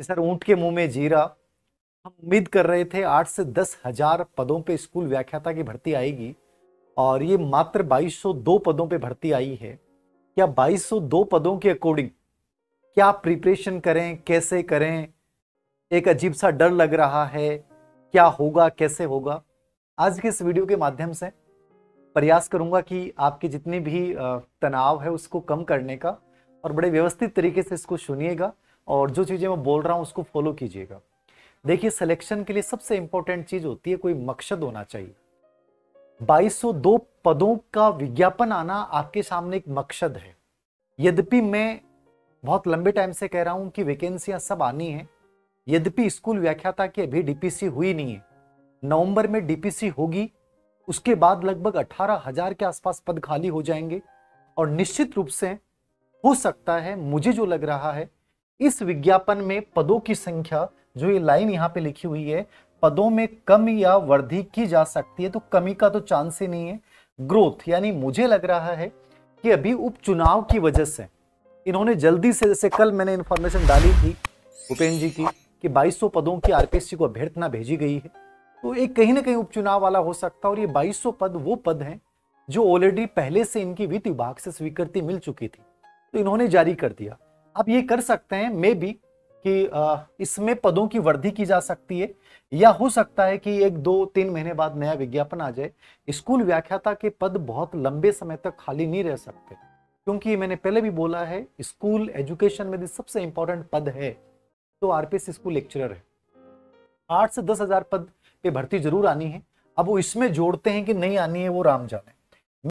कि सर ऊँट के मुँह में जीरा, हम उम्मीद कर रहे थे आठ से दस हज़ार पदों पे स्कूल व्याख्याता की भर्ती आएगी, और ये मात्र 2202 पदों पे भर्ती आई है। क्या 2202 पदों के अकॉर्डिंग क्या प्रिपरेशन करें, कैसे करें? एक अजीब सा डर लग रहा है, क्या होगा, कैसे होगा? आज के इस वीडियो के माध्यम से प्रयास करूँगा कि आपके जितने भी तनाव है उसको कम करने का और बड़े व्यवस्थित तरीके से इसको सुनिएगा। और जो चीज़ें मैं बोल रहा हूँ, उसको फॉलो कीजिएगा। देखिए सिलेक्शन के लिए सबसे इंपॉर्टेंट चीज़ होती है, कोई मकसद होना चाहिए। 2202 पदों का विज्ञापन आना आपके सामने एक मकसद है। यद्यपि मैं बहुत लंबे टाइम से कह रहा हूँ कि वैकेंसियाँ सब आनी है, यद्यपि स्कूल व्याख्याता की अभी डीपीसी हुई नहीं है। नवंबर में डीपीसी होगी, उसके बाद लगभग अठारह हज़ार के आसपास पद खाली हो जाएँगे, और निश्चित रूप से हो सकता है, मुझे जो लग रहा है इस विज्ञापन में पदों की संख्या, जो ये लाइन यहाँ पे लिखी हुई है, पदों में कम या वृद्धि की जा सकती है तो कमी का तो चांस ही नहीं है। ग्रोथ यानी मुझे लग रहा है कि अभी उपचुनाव की वजह से, इन्होंने जल्दी से, जैसे कल मैंने इन्फॉर्मेशन डाली थी भूपेन्द्र जी की, कि 2200 पदों की आरपीएससी को अभ्यर्थना भेजी गई है तो एक कहीं ना कहीं उपचुनाव वाला हो सकता है, और ये 2200 पद वो पद हैं, जो ऑलरेडी पहले से इनकी वित्त विभाग से स्वीकृति मिल चुकी थी तो इन्होंने जारी कर दिया। अब ये कर सकते हैं मे बी कि इसमें पदों की वृद्धि की जा सकती है, या हो सकता है कि एक दो तीन महीने बाद नया विज्ञापन आ जाए। स्कूल व्याख्याता के पद बहुत लंबे समय तक खाली नहीं रह सकते, क्योंकि मैंने पहले भी बोला है, स्कूल एजुकेशन में सबसे इंपॉर्टेंट पद है। तो आरपीएस स्कूल लेक्चरर है। आठ से दस हज़ार पद पे भर्ती ज़रूर आनी है। अब वो इसमें जोड़ते हैं कि नहीं आनी है, वो राम जाने।